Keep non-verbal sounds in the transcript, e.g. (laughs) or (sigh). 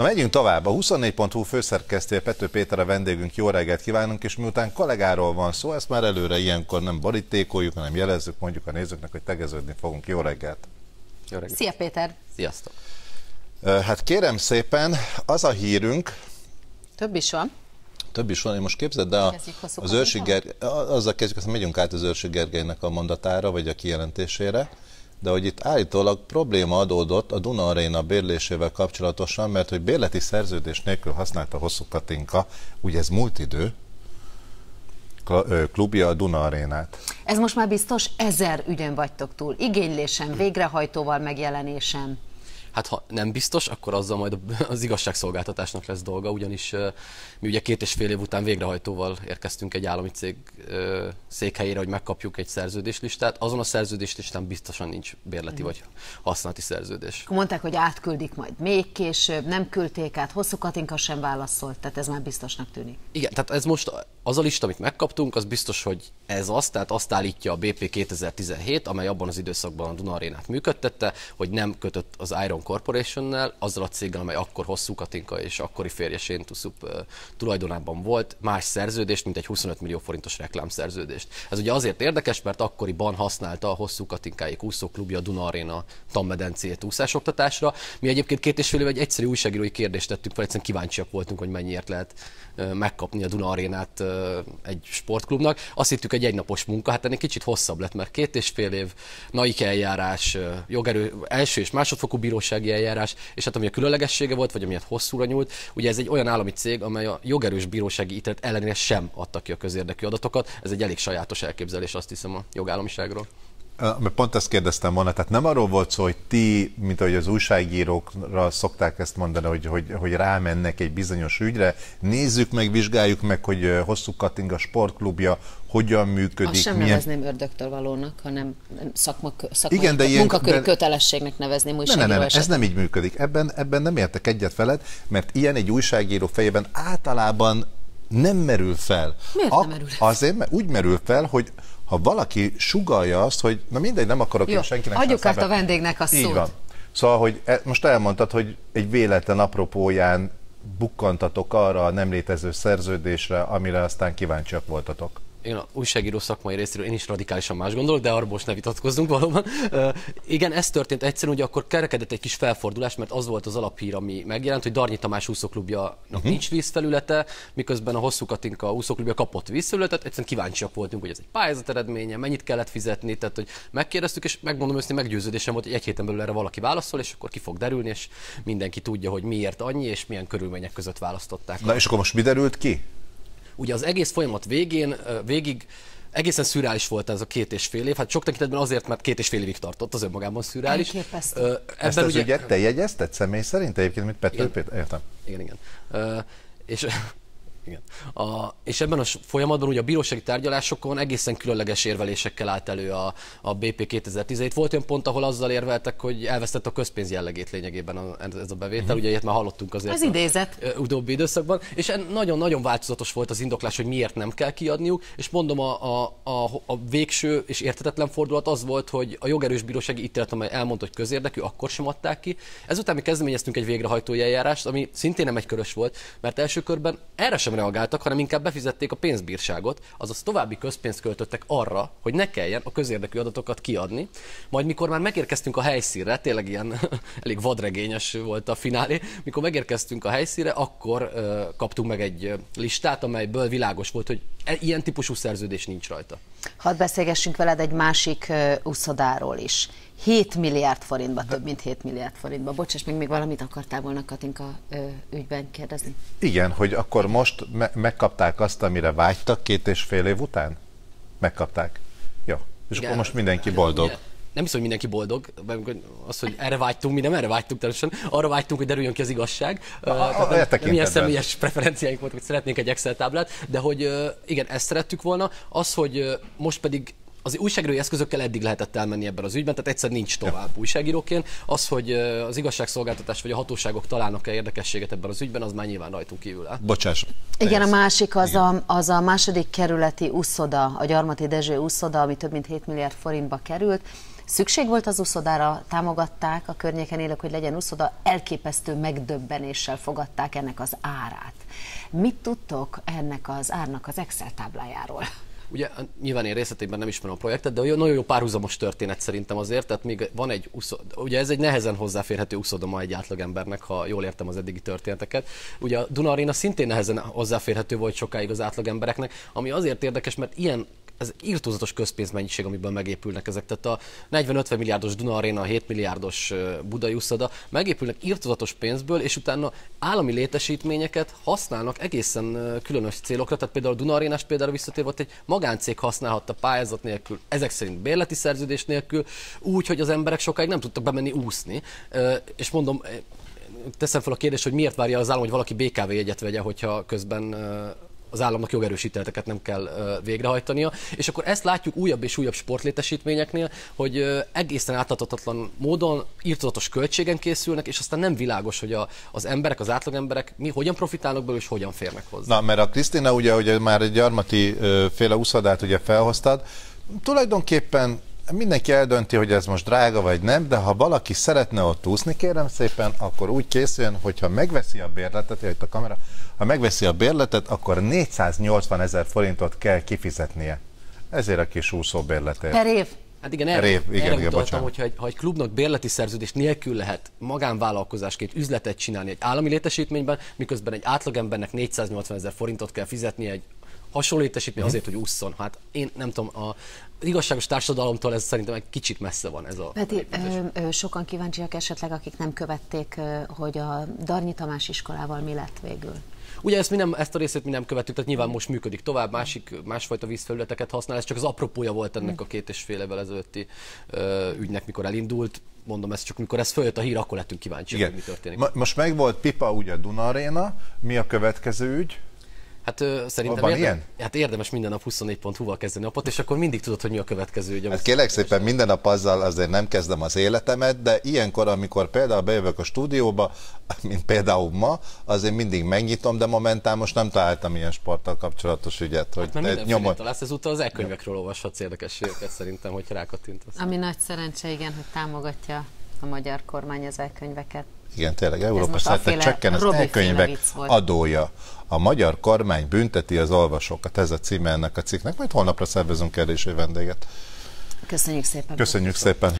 Na megyünk tovább. A 24.hu főszerkesztője Pető Péter a vendégünk. Jó reggelt kívánunk, és miután kollégáról van szó, ezt már előre ilyenkor nem borítékoljuk, hanem jelezzük mondjuk a nézőknek, hogy tegeződni fogunk. Jó reggelt! Jó reggelt. Szia Péter! Sziasztok! Hát kérem szépen, az a hírünk, Több is van. több is van, én most képzeld, de a, az Őrsi? Gergely, azzal kezdjük, aztán megyünk át az Őrsi Gergelynek a mondatára, vagy a kijelentésére, de hogy itt állítólag probléma adódott a Duna Arena bérlésével kapcsolatosan, mert hogy bérleti szerződés nélkül használta hosszú Katinka, ugye ez múlt idő, klubja a Duna Arénát. Ez most már biztos ezer ügyen vagytok túl. Igénylésem, végrehajtóval megjelenésem. Hát ha nem biztos, akkor azzal majd az igazságszolgáltatásnak lesz dolga, ugyanis mi ugye két és fél év után végrehajtóval érkeztünk egy állami cég székhelyére, hogy megkapjuk egy szerződéslistát. Azon a szerződéslistán biztosan nincs bérleti vagy használati szerződés. Mondták, hogy átküldik majd még később, nem küldték át, hosszú Katinka sem válaszolt, tehát ez már biztosnak tűnik. Igen, tehát ez most az a lista, amit megkaptunk, az biztos, hogy ez az, tehát azt állítja a BP 2017, amely abban az időszakban a Duna Arénát működtette, hogy nem kötött az Iron Corporation-nel, azzal a céggel, amely akkor hosszú Katinka és akkori férje Shane tulajdonában volt, más szerződést, mint egy 25 millió forintos reklámszerződést. Ez ugye azért érdekes, mert akkoriban használta a hosszú Katinkáik úszóklubja a Duna Arena tanmedencét úszásoktatásra. Mi egyébként két és fél éve egy egyszerű újságírói kérdést tettünk fel, egyszerűen kíváncsiak voltunk, hogy mennyiért lehet megkapni a Duna Arénát egy sportklubnak. Azt hittük egy egynapos munka, hát ennél kicsit hosszabb lett, mert két és fél év naik eljárás, jogerő, első és másodfokú bírósági eljárás, és hát ami a különlegessége volt, vagy amiatt hosszúra nyúlt, ugye ez egy olyan állami cég, amely a jogerős bírósági ítélet ellenére sem adta ki a közérdekű adatokat. Ez egy elég sajátos elképzelés, azt hiszem, a jogállamiságról. Mert pont ezt kérdeztem volna, tehát nem arról volt szó, hogy ti, mint ahogy az újságírókra szokták ezt mondani, hogy, hogy, hogy rámennek egy bizonyos ügyre, nézzük meg, vizsgáljuk meg, hogy Hosszú Katinga sportklubja hogyan működik, Azt sem nevezném ördögtől valónak, hanem szakma, szakmai Igen, de ilyen- munkaköri de- kötelességnek nevezném Ne, újságíró ne, ne, ne, ez nem így működik. Ebben, ebben nem értek egyet veled, mert ilyen egy újságíró fejében általában nem merül fel. Miért nem merül? Azért, mert úgy merül fel, hogy ha valaki sugalja azt, hogy na mindegy, nem akarok Jó, én senkinek adjuk át a vendégnek a Így szót. van. Szóval, hogy e, most elmondtad, hogy egy véletlen apropóján bukkantatok arra a nem létező szerződésre, amire aztán kíváncsiak voltatok. Én a újságíró szakmai részéről én is radikálisan más gondolok, de arról most ne vitatkozzunk valóban. Uh, igen, ez történt egyszerűen, ugye akkor kerekedett egy kis felfordulás, mert az volt az alaphír, ami megjelent, hogy Darnyi Tamás úszóklubjának uh-huh. nincs vízfelülete, miközben a Hosszú Katinka úszóklubja kapott vízfelületet, egyszerűen kíváncsiak voltunk, hogy ez egy pályázat eredménye, mennyit kellett fizetni, tehát hogy megkérdeztük, és megmondom őszintén meggyőződésem volt, hogy egy héten belül erre valaki válaszol, és akkor ki fog derülni, és mindenki tudja, hogy miért annyi, és milyen körülmények között választották. Na és akkor most mi derült ki? Ugye az egész folyamat végén, végig egészen szürreális volt ez a két és fél év. Hát sok tekintetben azért, mert két és fél évig tartott, az önmagában szürreális. Elképesztő. Ö, Ezt az ugye... ügyet te jegyezted személy szerint egyébként, mint Pető Igen. Péter? Értem. Igen, igen. Ö, és, igen. A, és ebben a folyamatban ugye a bírósági tárgyalásokon egészen különleges érvelésekkel állt elő a, a BP 2017. Volt olyan pont, ahol azzal érveltek, hogy elvesztett a közpénz jellegét lényegében a, ez a bevétel. Uh-huh. Ugye ilyet már hallottunk azért. Az idézet. utóbbi időszakban, és nagyon-nagyon változatos volt az indoklás, hogy miért nem kell kiadniuk, és mondom, a, a, a, a végső és értetetlen fordulat az volt, hogy a jogerős bírósági ítélet, amely elmondta, hogy közérdekű, akkor sem adták ki. Ezután mi kezdeményeztünk egy végrehajtói eljárást, ami szintén nem egy körös volt, mert első körben erre sem reagáltak, hanem inkább befizették a pénzbírságot, azaz további közpénzt költöttek arra, hogy ne kelljen a közérdekű adatokat kiadni. Majd mikor már megérkeztünk a helyszínre, tényleg ilyen (laughs) elég vadregényes volt a finálé, mikor megérkeztünk a helyszínre, akkor ö, kaptunk meg egy listát, amelyből világos volt, hogy ilyen típusú szerződés nincs rajta. Hadd beszélgessünk veled egy másik uszodáról is. 7 milliárd forintba, több mint 7 milliárd forintba. Bocsáss, még, még valamit akartál volna Katinka uh, ügyben kérdezni? Igen, hogy akkor most me- megkapták azt, amire vágytak két és fél év után? Megkapták. Jó. És Igen. akkor most mindenki boldog. Igen. Nem hiszem, hogy mindenki boldog, mert az, hogy erre vágytunk, mi nem erre vágytunk természetesen, arra vágytunk, hogy derüljön ki az igazság. A- tehát a nem, nem ilyen személyes preferenciáink volt, hogy szeretnénk egy Excel táblát, de hogy igen, ezt szerettük volna. Az, hogy most pedig az újságírói eszközökkel eddig lehetett elmenni ebben az ügyben, tehát egyszer nincs tovább újságíróként. Az, hogy az igazságszolgáltatás vagy a hatóságok találnak-e érdekességet ebben az ügyben, az már nyilván rajtunk kívül áll. Bocsáss. Igen, a másik az a, az a második kerületi úszoda, a Gyarmati Dezső úszoda, ami több mint 7 milliárd forintba került. Szükség volt az uszodára, támogatták a környéken élők, hogy legyen uszoda, elképesztő megdöbbenéssel fogadták ennek az árát. Mit tudtok ennek az árnak az Excel táblájáról? Ugye nyilván én részletében nem ismerem a projektet, de nagyon jó párhuzamos történet szerintem azért, tehát még van egy uszoda, ugye ez egy nehezen hozzáférhető uszoda ma egy átlagembernek, ha jól értem az eddigi történeteket. Ugye a Duna Arena szintén nehezen hozzáférhető volt sokáig az átlagembereknek, ami azért érdekes, mert ilyen ez írtózatos közpénzmennyiség, amiből megépülnek ezek. Tehát a 40-50 milliárdos Duna Arena, 7 milliárdos Budai Uszoda megépülnek írtózatos pénzből, és utána állami létesítményeket használnak egészen különös célokra. Tehát például a Duna Arénás például visszatérve egy magáncég használhatta pályázat nélkül, ezek szerint bérleti szerződés nélkül, úgy, hogy az emberek sokáig nem tudtak bemenni úszni. És mondom, teszem fel a kérdést, hogy miért várja az állam, hogy valaki BKV jegyet vegye, hogyha közben az államnak jogerősíteleteket nem kell végrehajtania. És akkor ezt látjuk újabb és újabb sportlétesítményeknél, hogy egészen átadhatatlan módon írtozatos költségen készülnek, és aztán nem világos, hogy a, az emberek, az átlagemberek mi hogyan profitálnak belőle, és hogyan férnek hozzá. Na, mert a Krisztina ugye, ugye már egy gyarmati féle úszadát ugye felhoztad, tulajdonképpen mindenki eldönti, hogy ez most drága vagy nem, de ha valaki szeretne ott úszni, kérem szépen, akkor úgy készüljön, hogyha megveszi a bérletet, itt a kamera, ha megveszi a bérletet, akkor 480 ezer forintot kell kifizetnie. Ezért a kis úszóbérletért. Per év? Hát igen, erre, Rév, igen, erre igen, utaltam, hogyha egy, ha egy klubnak bérleti szerződés nélkül lehet magánvállalkozásként üzletet csinálni egy állami létesítményben, miközben egy átlagembernek 480 ezer forintot kell fizetni egy hasonló létesítmény azért, hogy ússzon. Hát én nem tudom, a igazságos társadalomtól ez szerintem egy kicsit messze van ez a... Peti, ö, ö, sokan kíváncsiak esetleg, akik nem követték, ö, hogy a Darnyi Tamás iskolával mi lett végül. Ugye ezt, mi nem, ezt a részét mi nem követtük, tehát nyilván most működik tovább, másik, másfajta vízfelületeket használ, ez csak az apropója volt ennek a két és fél évvel ezelőtti ö, ügynek, mikor elindult. Mondom, ez csak mikor ez följött a hír, akkor lettünk kíváncsiak, hogy mi történik. Ma, most meg volt Pipa, ugye Duna Arena, mi a következő ügy? Hát ö, szerintem Van érdem, ilyen? hát érdemes minden nap 24.hu-val kezdeni napot, és akkor mindig tudod, hogy mi a következő ügy. Hát kérlek szépen, minden nap azzal azért nem kezdem az életemet, de ilyenkor, amikor például bejövök a stúdióba, (laughs) mint például ma, azért mindig megnyitom, de momentán most nem találtam ilyen sporttal kapcsolatos ügyet. Hogy Hát mert mindenféle találsz, ezúttal az e-könyvekről olvashatsz érdekességeket szerintem, hogy rákattintasz. Ami nagy szerencse, igen, hogy támogatja a magyar kormány az elkönyveket. Igen, tényleg Európa szerte csökken az elkönyvek adója. A magyar kormány bünteti az olvasókat. Ez a címe ennek a cikknek. Majd holnapra szervezünk kérdésű vendéget. Köszönjük szépen. Köszönjük szépen.